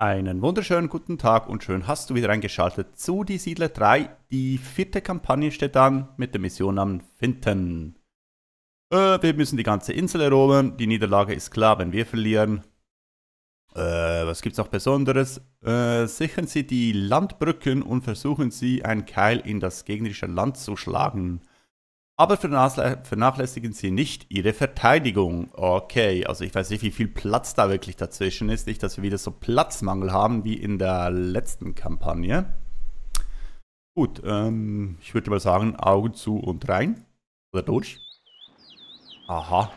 Einen wunderschönen guten Tag und schön hast du wieder eingeschaltet zu Die Siedler 3. Die vierte Kampagne steht an mit der Mission Missionnamen Finden. Äh, wir müssen die ganze Insel erobern. Die Niederlage ist klar, wenn wir verlieren. Äh, was gibt's noch Besonderes? Äh, sichern Sie die Landbrücken und versuchen Sie, einen Keil in das gegnerische Land zu schlagen. Aber vernachlässigen Sie nicht Ihre Verteidigung. Okay, also ich weiß nicht, wie viel Platz da wirklich dazwischen ist. Nicht, dass wir wieder so Platzmangel haben wie in der letzten Kampagne. Gut, ähm, ich würde mal sagen, Augen zu und rein. Oder durch. Aha,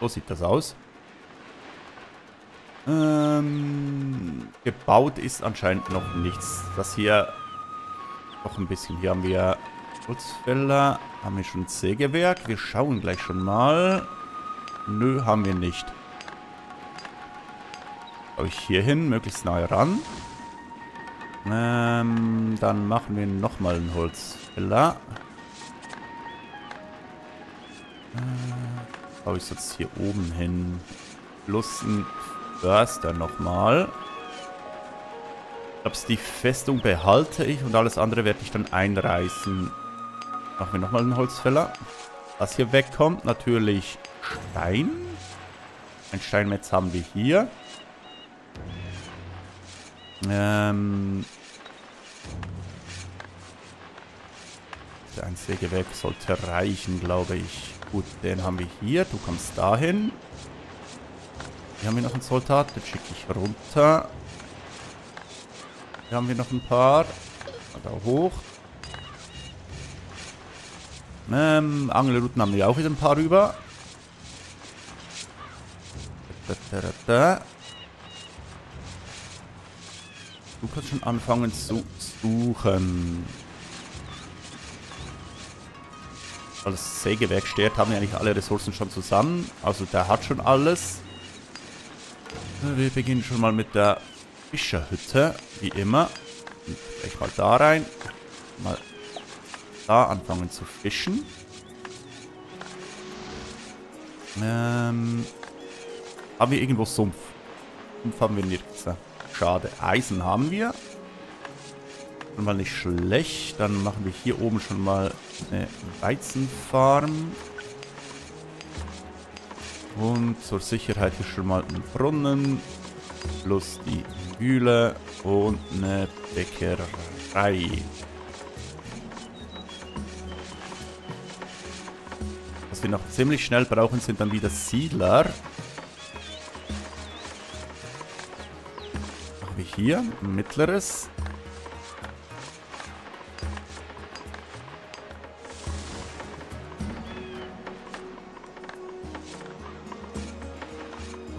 so sieht das aus. Ähm, gebaut ist anscheinend noch nichts. Das hier noch ein bisschen. Hier haben wir Schutzfelder. Haben wir schon ein Sägewerk? Wir schauen gleich schon mal. Nö, haben wir nicht. Glaube ich hier hin, möglichst nahe ran. Ähm, dann machen wir nochmal einen Holzfäller. Äh, baue ich jetzt hier oben hin. Plus ein Förster nochmal. Ich glaube, die Festung behalte ich und alles andere werde ich dann einreißen. Machen wir nochmal einen Holzfäller. Was hier wegkommt, natürlich Stein. Ein Steinmetz haben wir hier. Ähm... Ein Sägewerk sollte reichen, glaube ich. Gut, den haben wir hier. Du kommst dahin. Hier haben wir noch einen Soldat. Den schicke ich runter. Hier haben wir noch ein paar. Da hoch. Ähm, Angelrouten haben wir auch wieder ein paar rüber. Du kannst schon anfangen zu suchen. Als Sägewerk steht, haben wir eigentlich alle Ressourcen schon zusammen. Also der hat schon alles. Wir beginnen schon mal mit der Fischerhütte, wie immer. Und gleich mal da rein. Mal da anfangen zu fischen. Ähm, haben wir irgendwo Sumpf? Sumpf haben wir nirgends. Schade. Eisen haben wir. Schon mal nicht schlecht. Dann machen wir hier oben schon mal eine Weizenfarm. Und zur Sicherheit hier schon mal einen Brunnen. Plus die Mühle und eine Bäckerei. Wir noch ziemlich schnell brauchen, sind dann wieder Siedler. Machen wir hier mittleres.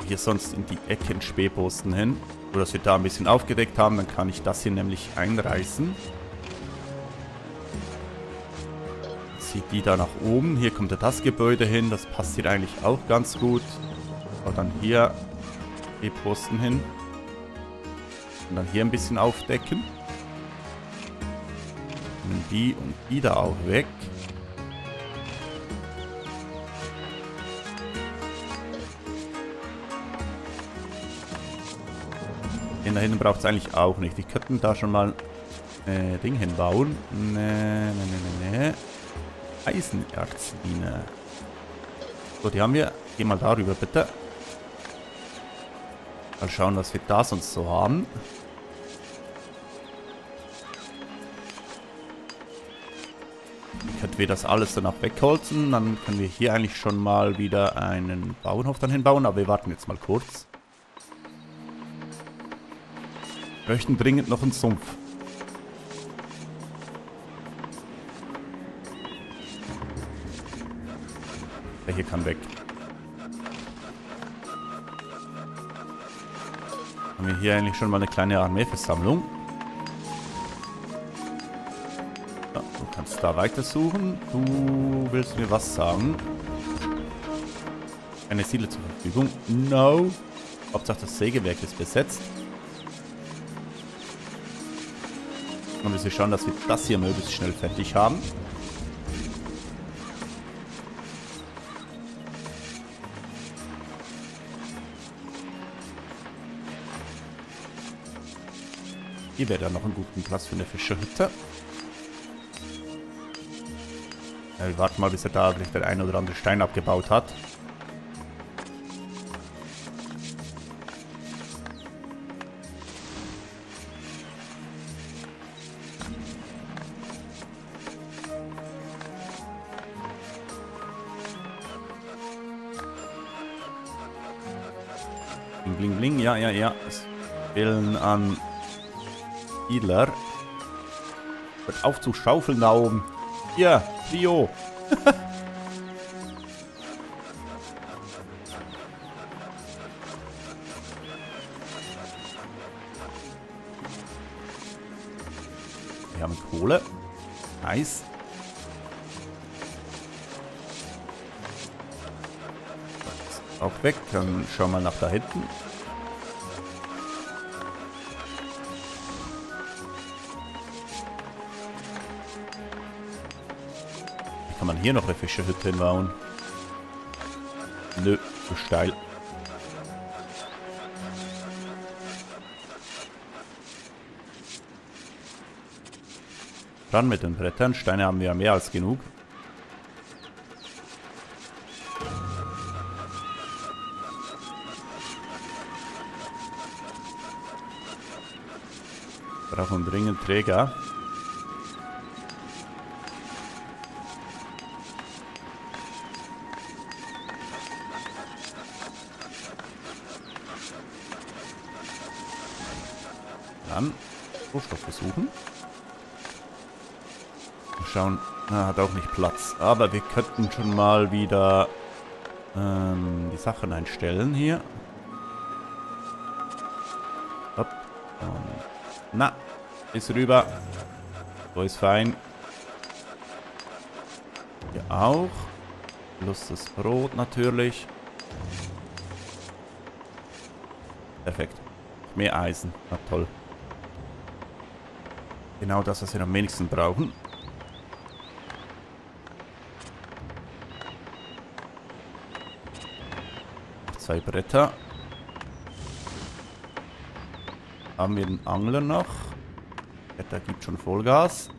Hier sonst in die Ecken Spähposten hin. Nur, dass wir da ein bisschen aufgedeckt haben, dann kann ich das hier nämlich einreißen. Zieht die da nach oben. Hier kommt ja das Gebäude hin. Das passt hier eigentlich auch ganz gut. Aber dann hier die Posten hin. Und dann hier ein bisschen aufdecken. Und die und die da auch weg. Den da hinten braucht es eigentlich auch nicht. Ich könnte da schon mal äh, Ding hinbauen. Nee, nee, nee, nee, nee. Eisenerzmine. So, die haben wir. Geh mal darüber, bitte. Mal schauen, was wir da sonst so haben. Könnten wir das alles danach wegholzen. Dann können wir hier eigentlich schon mal wieder einen Bauernhof dann hinbauen. Aber wir warten jetzt mal kurz. Wir möchten dringend noch einen Sumpf. Der hier kann weg. Haben wir hier eigentlich schon mal eine kleine Armeeversammlung. Ja, du kannst da weitersuchen. Du willst mir was sagen? Eine Siedler zur Verfügung. No. Hauptsache das Sägewerk ist besetzt. Und wir schauen, dass wir das hier möglichst schnell fertig haben. Hier wäre dann noch einen guten Platz für eine Fischerhütte. Ja, wir warten mal, bis er da vielleicht der ein oder andere Stein abgebaut hat. Bling, bling, bling. Ja, ja, ja. Es fehlen an Siedler. Hört auf zu schaufeln da oben. Hier, Trio. Wir haben Kohle. Nice. Auch weg. Dann schauen wir nach da hinten. Hier noch eine Fischerhütte hinbauen? Nö, zu steil. Ran mit den Brettern. Steine haben wir ja mehr als genug. Brauchen dringend Träger. Hat auch nicht Platz. Aber wir könnten schon mal wieder ähm, die Sachen einstellen hier. Hopp. Na, ist rüber. So ist fein. Hier auch. Plus das Brot natürlich. Perfekt. Mehr Eisen. Na toll. Genau das, was wir am wenigsten brauchen. Zwei Bretter. Haben wir den Angler noch? Der gibt schon Vollgas.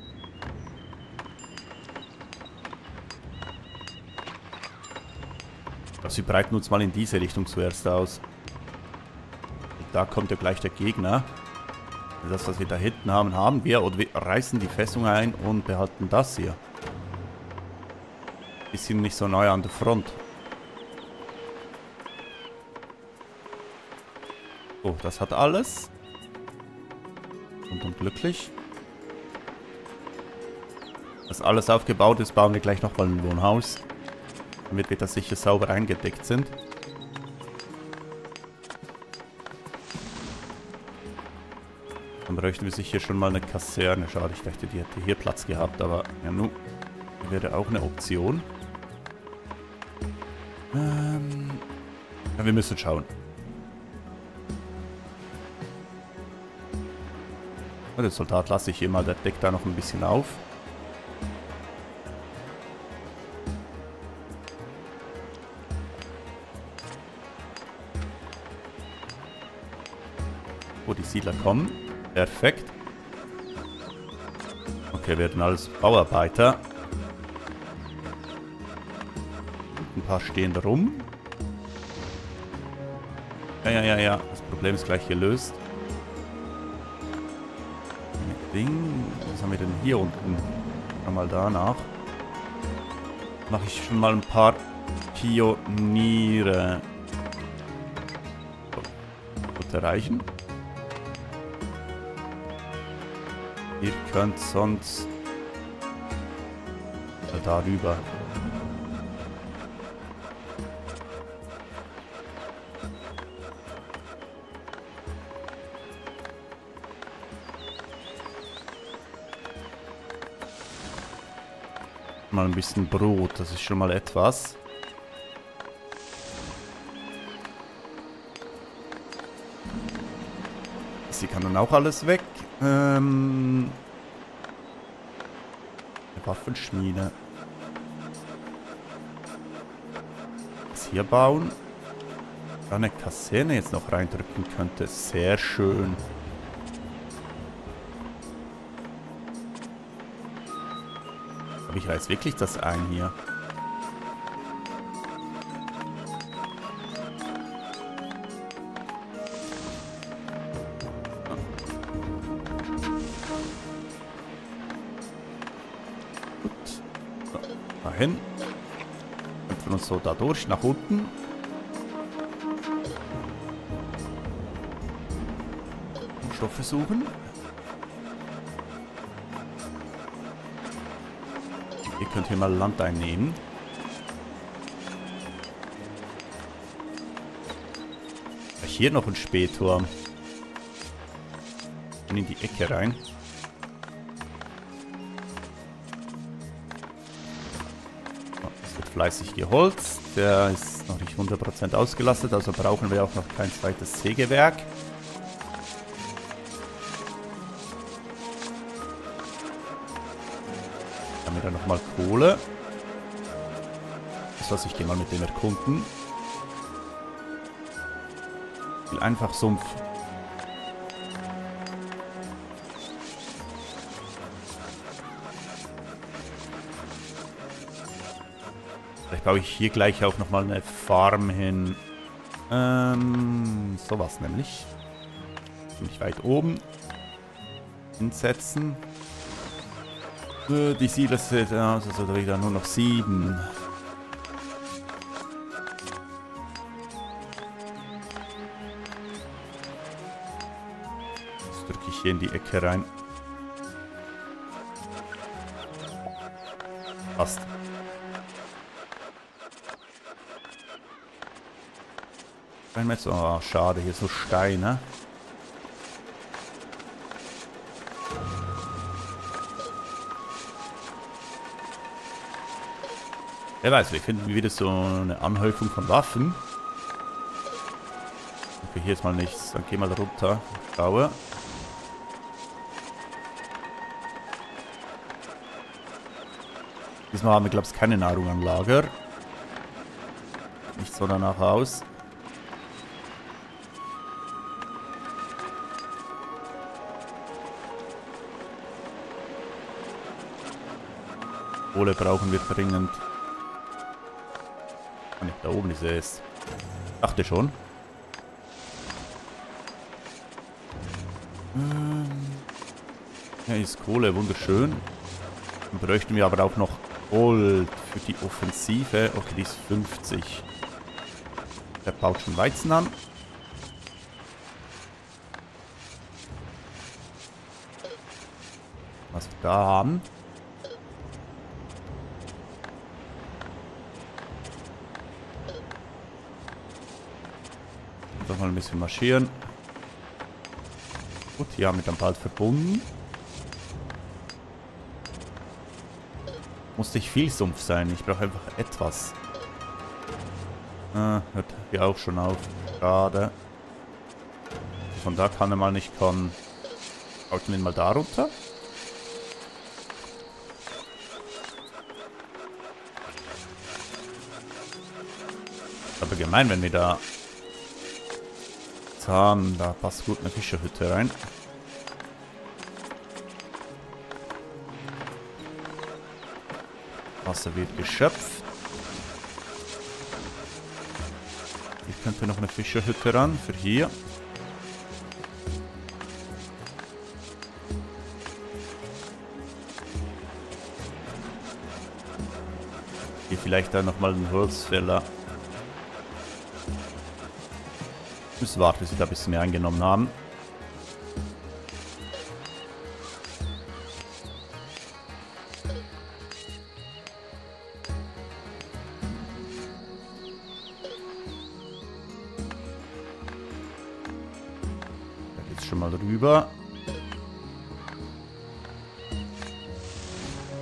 Also wir breiten uns mal in diese Richtung zuerst aus. Und da kommt ja gleich der Gegner. Das, was wir da hinten haben, haben wir. Oder wir reißen die Fessung ein und behalten das hier. Wir sind nicht so neu an der Front. So, das hat alles. Und glücklich. Dass alles aufgebaut ist, bauen wir gleich nochmal ein Wohnhaus. Damit wir da sicher sauber eingedeckt sind. Dann bräuchten wir sicher schon mal eine Kaserne. Schade, ich dachte, die hätte hier Platz gehabt, aber ja nun, wäre auch eine Option. Ähm, ja, wir müssen schauen. Und den Soldat lasse ich hier mal, der deckt da noch ein bisschen auf. Wo die Siedler kommen. Perfekt. Okay, werden alles Bauarbeiter. Ein paar stehen da rum. Ja, ja, ja, ja. Das Problem ist gleich gelöst. Denn hier unten? Mal danach. Mache ich schon mal ein paar Pioniere. So. Gut erreichen. Ihr könnt sonst darüber. Mal ein bisschen Brot, das ist schon mal etwas. Sie kann dann auch alles weg. Ähm, Waffenschmiede. Was hier bauen. Da eine Kaserne jetzt noch reindrücken könnte. Sehr schön. Ich reiß wirklich das ein hier. dahin. Kämpfen uns so da durch, nach unten. Stoffe suchen. Könnt hier mal Land einnehmen. Hier noch ein Spähturm. In die Ecke rein. fleißig geholzt. Der ist noch nicht 100% ausgelastet, also brauchen wir auch noch kein zweites Sägewerk. Haben wir dann nochmal Kohle. Das heißt, ich gehe mal mit dem erkunden. Ich will einfach Sumpf. baue ich hier gleich auch nochmal eine Farm hin. Ähm, sowas nämlich. Ziemlich weit oben. Hinsetzen. Äh, die Siedler sind aus, also wieder nur noch sieben. Das drücke ich hier in die Ecke rein. Passt. Kein Metz. Oh, schade, hier so Steine. Wer weiß, wir finden wieder so eine Anhäufung von Waffen. Okay, hier ist mal nichts. Dann geh mal runter. Schaue. Diesmal haben wir, glaube ich, keine Nahrung am Lager. Nicht so danach aus. Kohle brauchen wir dringend. Da oben ist es. Dachte schon. Ähm, ja, ist Kohle, wunderschön. Dann bräuchten wir aber auch noch Gold für die Offensive. Okay, die ist 50. Der baut schon Weizen an. Was wir da haben. Einfach mal ein bisschen marschieren. Gut, ja, mit dann bald verbunden. Muss nicht viel Sumpf sein. Ich brauche einfach etwas. Ah, hört hier auch schon auf. Schade. Von da kann er mal nicht kommen. Hauten wir ihn mal da runter. Aber gemein, wenn wir da haben. Da passt gut eine Fischerhütte rein. Wasser wird geschöpft. Hier könnte noch eine Fischerhütte ran für hier. Hier vielleicht dann nochmal einen Holzfäller müssen warten, bis sie da ein bisschen mehr eingenommen haben. Da geht's schon mal rüber.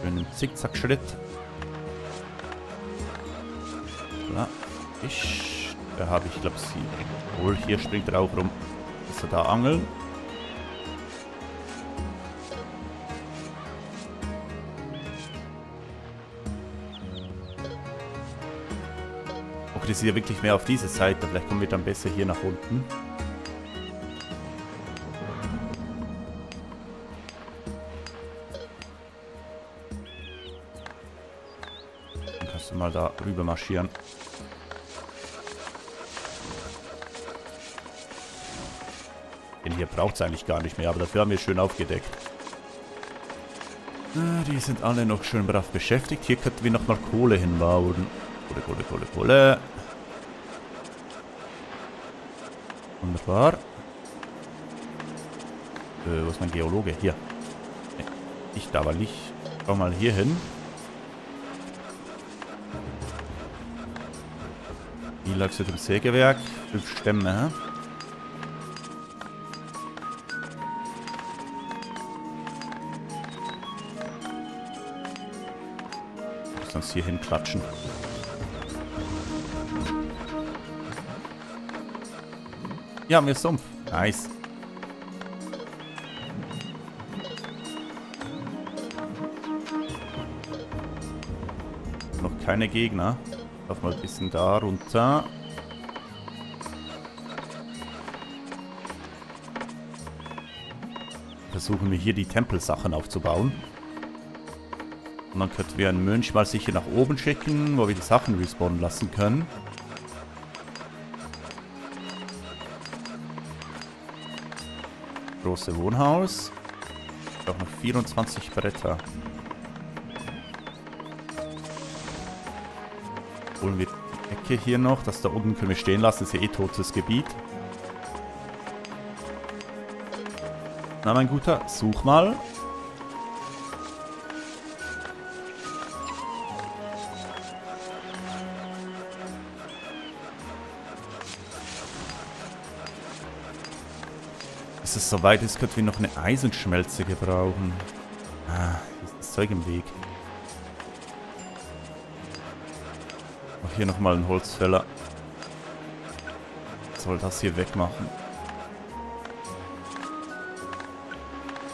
Schön im Zickzack-Schritt. Hier springt er auch rum. Ist er da angeln? Okay, das ist ja wirklich mehr auf diese Seite. Vielleicht kommen wir dann besser hier nach unten. Müssen mal da rüber marschieren. Hier braucht es eigentlich gar nicht mehr, aber dafür haben wir schön aufgedeckt. Ah, die sind alle noch schön brav beschäftigt. Hier könnten wir nochmal Kohle hinbauen. Kohle, Kohle, Kohle, Kohle. Wunderbar. Äh, wo ist mein Geologe? Hier. Nicht da, weil ich... Schau mal hier hin. Wie läuft es im Sägewerk? Fünf Stämme, hä? Uns hier hinklatschen. Ja, mir ist Sumpf. Nice. Noch keine Gegner. Lauf mal ein bisschen da runter. Versuchen wir hier die Tempelsachen aufzubauen. Und dann könnten wir einen Mönch mal sicher nach oben schicken, wo wir die Sachen respawnen lassen können. Große Wohnhaus. Auch noch 24 Bretter. Holen wir die Ecke hier noch. Das da unten können wir stehen lassen. Das ist ja eh totes Gebiet. Na, mein Guter, such mal. Soweit ist, könnten wir noch eine Eisenschmelze gebrauchen. Ah, ist das Zeug im Weg. Auch hier nochmal ein Holzfäller. Soll das hier wegmachen.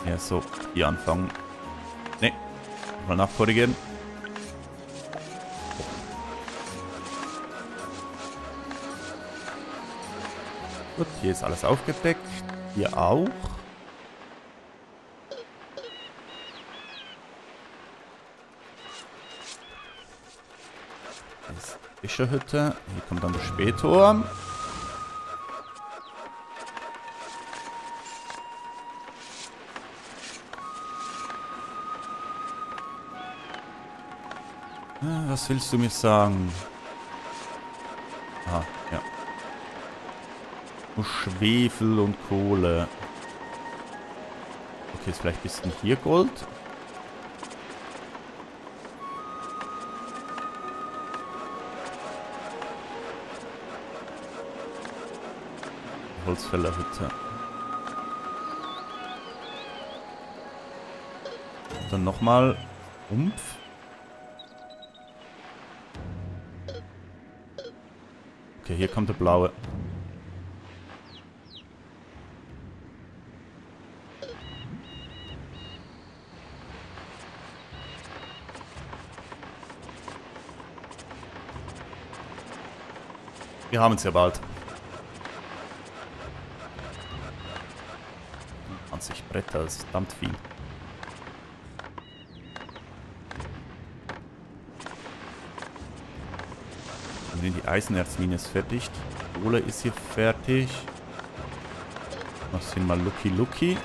Ja, so. Hier anfangen. Ne. Mal nachkorrigieren. Gut, hier ist alles aufgedeckt. Hier auch. Fischerhütte. Hier kommt dann der Spähturm. Äh, Was willst du mir sagen? Schwefel und Kohle. Okay, ist vielleicht ein bisschen hier Gold. Holzfällerhütte. Dann nochmal Rumpf. Okay, hier kommt der blaue. Wir haben es ja bald. 20 Bretter, das ist verdammt viel. Dann sind die Eisenerzmine ist fertig. Die Kohle ist hier fertig. Noch sind mal Lucky Lucky.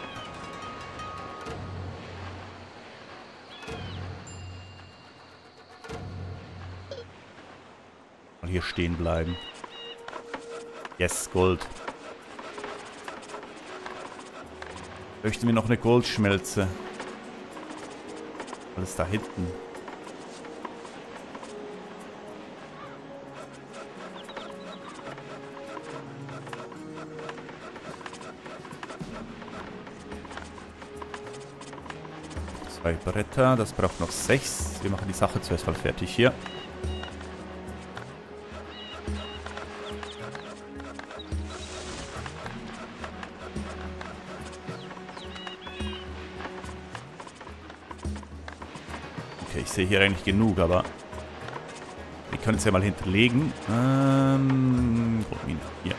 Mal hier stehen bleiben. Yes, Gold. Möchten wir noch eine Goldschmelze? Alles da hinten. Zwei Bretter, das braucht noch sechs. Wir machen die Sache zuerst mal fertig hier. Sehe hier eigentlich genug, aber wir können es ja mal hinterlegen. Ähm, hier.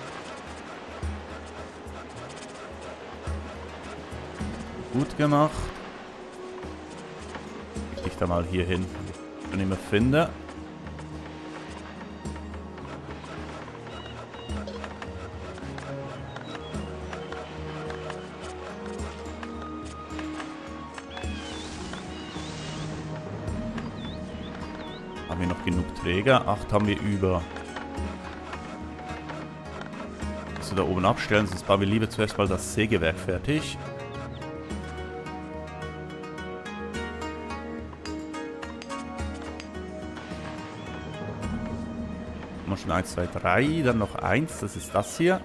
Gut gemacht. Ich da mal hier hin. Wenn ich ihn finde. Haben wir noch genug Träger? Acht haben wir über. So, da oben abstellen, sonst bauen wir lieber zuerst mal das Sägewerk fertig. Mal schon 1, 2, 3, dann noch eins, das ist das hier.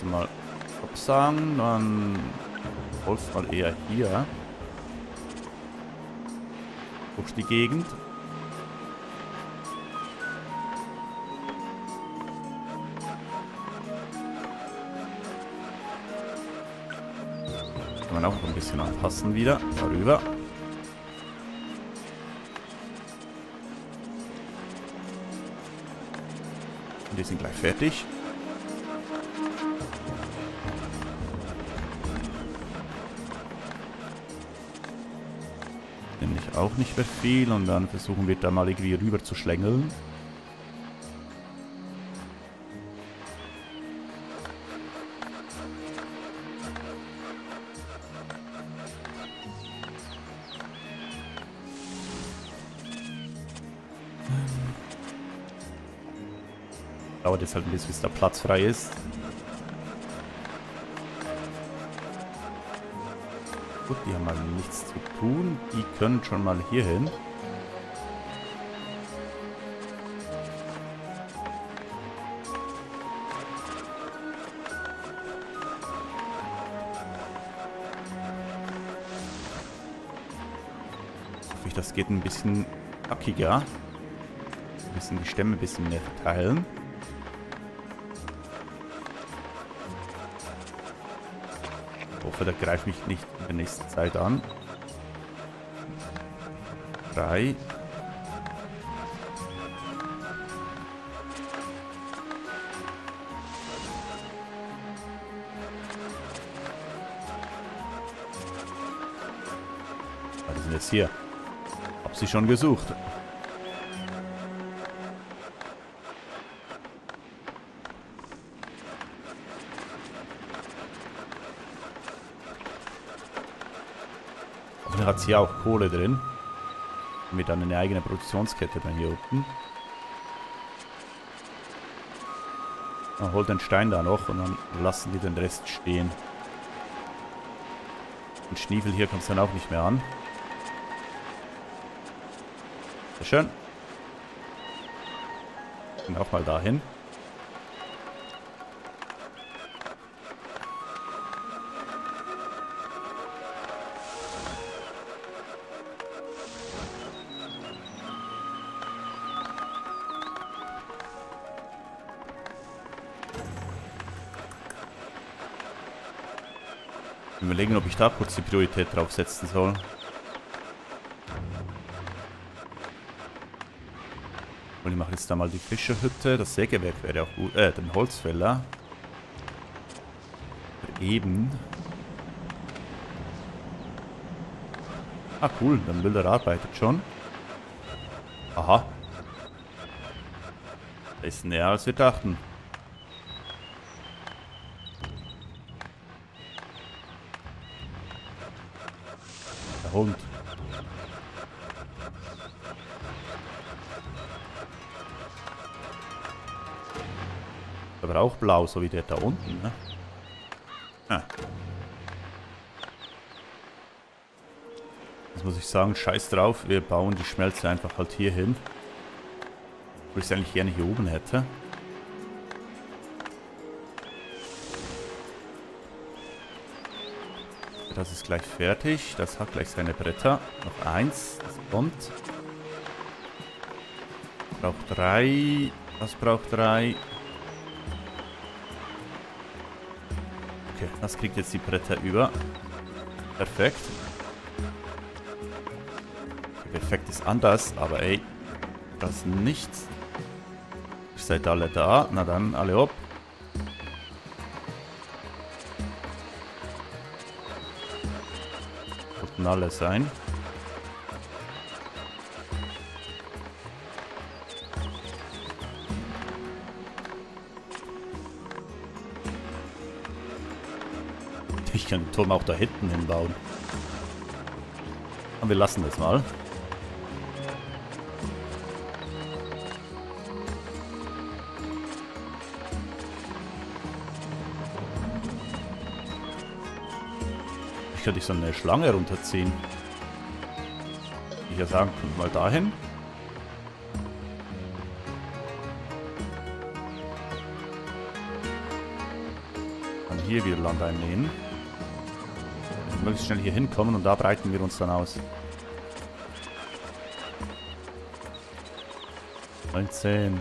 First mal absagen, dann Holz mal eher hier. Durch die Gegend. Kann man auch ein bisschen anpassen wieder. Darüber. Und die sind gleich fertig. Auch nicht mehr viel und dann versuchen wir da mal irgendwie rüber zu schlängeln. Dauert jetzt halt ein bisschen, bis der Platz frei ist. Gut, die haben mal nichts zu tun. Die können schon mal hier hin. Das geht ein bisschen hackiger. Ein bisschen die Stämme ein bisschen mehr verteilen. Hoffe, der greift mich nicht in der nächsten Zeit an. Drei. Ah, die sind jetzt hier. Hab sie schon gesucht. Dann hat hier auch Kohle drin. Mit dann eine eigene Produktionskette dann hier unten. Man holt den Stein da noch und dann lassen die den Rest stehen. Den Schniefel hier kommt es dann auch nicht mehr an. Sehr schön. Und auch mal dahin. Überlegen, ob ich da kurz die Priorität drauf setzen soll. Und ich mache jetzt da mal die Fischerhütte. Das Sägewerk wäre auch gut. Äh, den Holzfäller. Eben. Ah, cool. Der Müller arbeitet schon. Aha. Das ist näher als wir dachten. Der Hund. Aber auch blau, so wie der da unten, ne? Ah. Das muss ich sagen, scheiß drauf, wir bauen die Schmelze einfach halt hier hin. Obwohl ich sie eigentlich gerne hier oben hätte. Das ist gleich fertig. Das hat gleich seine Bretter. Noch eins. Das kommt. Braucht drei. Das braucht drei. Okay, das kriegt jetzt die Bretter über. Perfekt. Perfekt ist anders, aber ey. Das nichts. Ihr seid alle da. Na dann, alle ob. Alle sein. Ich kann den Turm auch da hinten hinbauen. Und wir lassen das mal. Ich könnte so eine Schlange runterziehen. Ich ja sagen, kommt mal dahin. Dann hier wieder Land einnehmen. Möglichst schnell hier hinkommen und da breiten wir uns dann aus. 19.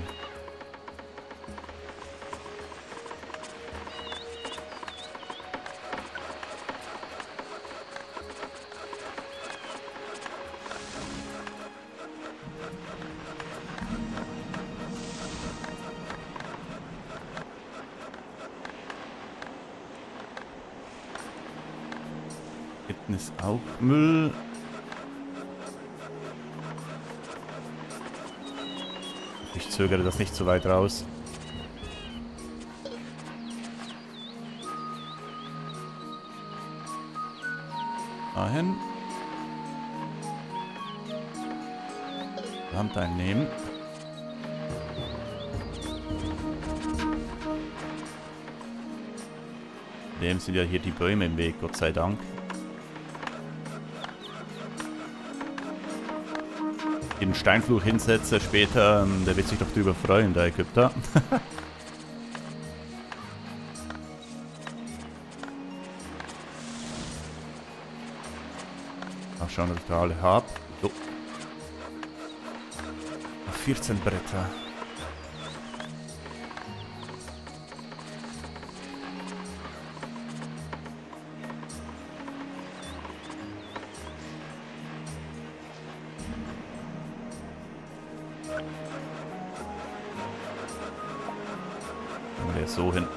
Müll. Ich zögere das nicht so weit raus. Dahin. Hand einnehmen. Dem sind ja hier die Bäume im Weg, Gott sei Dank. Den Steinfluch hinsetze später, ähm, der wird sich doch drüber freuen, der Ägypter. Mal schauen, was ich da alle habe. So. 14 Bretter. So hin.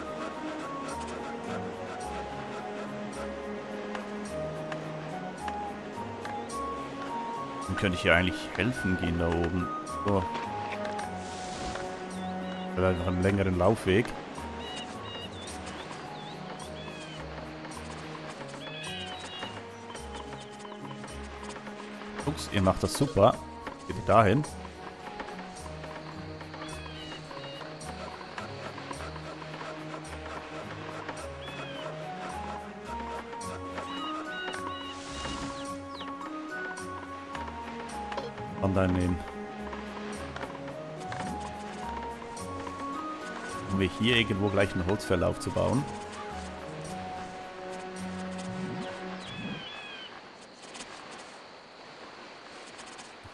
Dann könnte ich hier eigentlich helfen gehen da oben. So. Vielleicht einfach einen längeren Laufweg. Ups, ihr macht das super. Geht dahin? Land einnehmen. Um wir hier irgendwo gleich einen Holzverlauf zu bauen.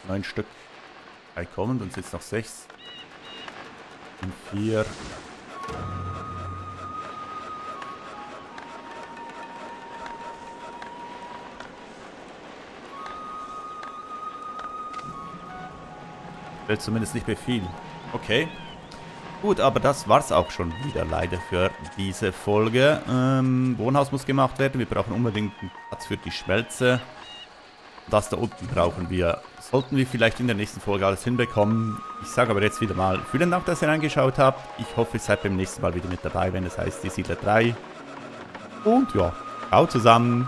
Neun Stück. Drei kommen, dann sind noch sechs. Und vier. Fällt zumindest nicht mehr. Okay. Gut, aber das war's auch schon wieder leider für diese Folge. Ähm, Wohnhaus muss gemacht werden. Wir brauchen unbedingt einen Platz für die Schmelze. Das da unten brauchen wir. Sollten wir vielleicht in der nächsten Folge alles hinbekommen. Ich sage aber jetzt wieder mal vielen Dank, dass ihr reingeschaut habt. Ich hoffe, ihr seid beim nächsten Mal wieder mit dabei, wenn es heißt die Siedler 3. Und ja, ciao zusammen.